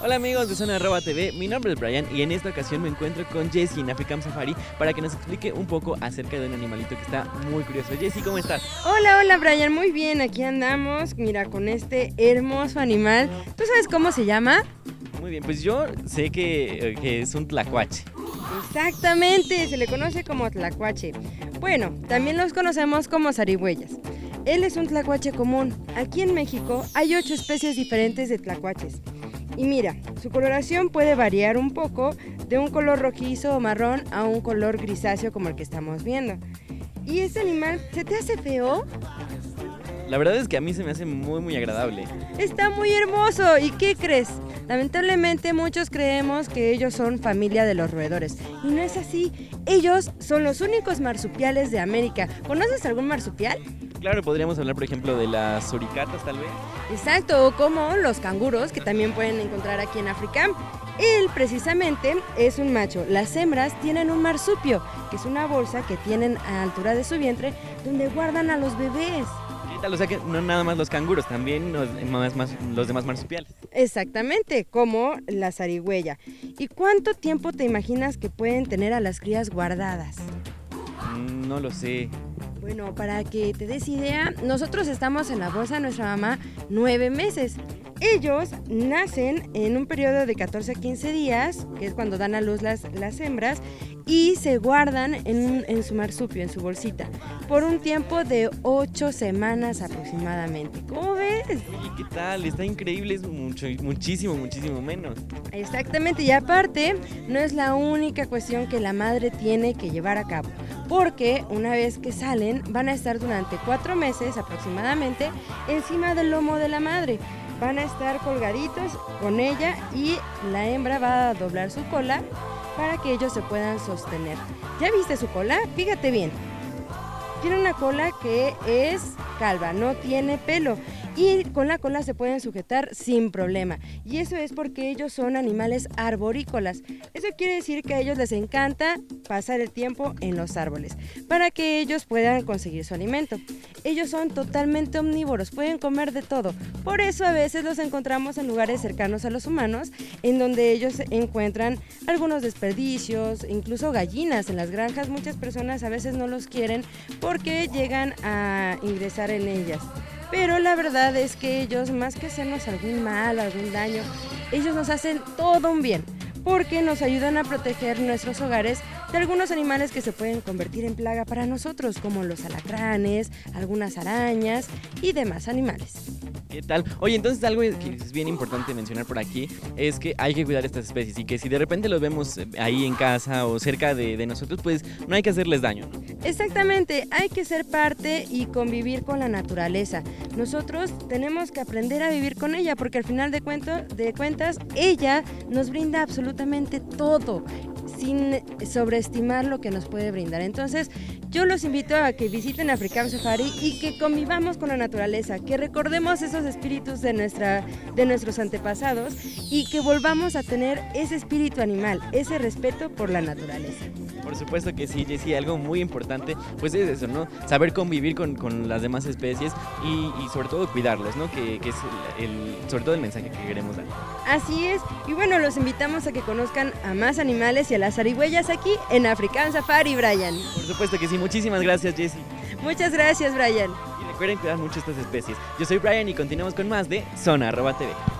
Hola amigos de Zona Arroba TV, mi nombre es Brian y en esta ocasión me encuentro con Jessie en African Safari para que nos explique un poco acerca de un animalito que está muy curioso. Jessie, ¿cómo estás? Hola, hola Brian, muy bien, aquí andamos, mira, con este hermoso animal. ¿Tú sabes cómo se llama? Muy bien, pues yo sé que, que es un tlacuache. Exactamente, se le conoce como tlacuache. Bueno, también los conocemos como zarigüeyas. Él es un tlacuache común. Aquí en México hay ocho especies diferentes de tlacuaches. Y mira, su coloración puede variar un poco de un color rojizo o marrón a un color grisáceo como el que estamos viendo. ¿Y este animal se te hace feo? La verdad es que a mí se me hace muy muy agradable. Está muy hermoso. ¿Y qué crees? Lamentablemente muchos creemos que ellos son familia de los roedores. Y no es así. Ellos son los únicos marsupiales de América. ¿Conoces algún marsupial? Claro, podríamos hablar por ejemplo de las suricatas tal vez. Exacto, o como los canguros que también pueden encontrar aquí en África. Él precisamente es un macho. Las hembras tienen un marsupio, que es una bolsa que tienen a altura de su vientre donde guardan a los bebés. O sea que no nada más los canguros, también los, más, más- los demás marsupiales. Exactamente, como la zarigüeya. ¿Y cuánto tiempo te imaginas que pueden tener a las crías guardadas? Mm, No lo sé. Bueno, para que te des idea, nosotros estamos en la bolsa de nuestra mamá nueve meses. Ellos nacen en un periodo de 14 a 15 días, que es cuando dan a luz las, las hembras, y se guardan en, en su marsupio, en su bolsita, por un tiempo de 8 semanas aproximadamente. ¿Cómo ves? Oye, ¿qué tal? Está increíble, es mucho, muchísimo, muchísimo menos. Exactamente, y aparte, no es la única cuestión que la madre tiene que llevar a cabo, porque una vez que salen, van a estar durante cuatro meses aproximadamente encima del lomo de la madre. Van a estar colgaditos con ella y la hembra va a doblar su cola para que ellos se puedan sostener. ¿Ya viste su cola? Fíjate bien. Tiene una cola que es calva, no tiene pelo. Y con la cola se pueden sujetar sin problema. Y eso es porque ellos son animales arborícolas. Eso quiere decir que a ellos les encanta pasar el tiempo en los árboles para que ellos puedan conseguir su alimento. Ellos son totalmente omnívoros, pueden comer de todo. Por eso a veces los encontramos en lugares cercanos a los humanos, en donde ellos encuentran algunos desperdicios, incluso gallinas en las granjas. Muchas personas a veces no los quieren porque llegan a ingresar en ellas. Pero la verdad es que ellos, más que hacernos algún mal, algún daño, ellos nos hacen todo un bien, porque nos ayudan a proteger nuestros hogares de algunos animales que se pueden convertir en plaga para nosotros, como los alacranes, algunas arañas y demás animales. ¿Qué tal? Oye, entonces algo que es bien importante mencionar por aquí es que hay que cuidar estas especies y que si de repente los vemos eh, ahí en casa o cerca de, nosotros, pues no hay que hacerles daño. Exactamente, hay que ser parte y convivir con la naturaleza. Nosotros tenemos que aprender a vivir con ella porque al final de, cuento- de cuentas ella nos brinda absolutamente todo sin sobreestimar lo que nos puede brindar. Entonces, yo los invito a que visiten African Safari y que convivamos con la naturaleza, que recordemos esos espíritus de, nuestra, de nuestros antepasados y que volvamos a tener ese espíritu animal, ese respeto por la naturaleza. Por supuesto que sí, Jessy, algo muy importante, pues es eso, ¿no? Saber convivir con, con las demás especies y, y sobre todo cuidarlos, ¿no? Que, que es el, el- sobre todo el mensaje que queremos dar. Así es, y bueno, los invitamos a que conozcan a más animales y a las zarigüeyas aquí en African Safari, Brian. Por supuesto que sí, muchísimas gracias, Jessy. Muchas gracias, Brian. Y recuerden cuidar mucho estas especies. Yo soy Brian y continuamos con más de Zona Arroba TV.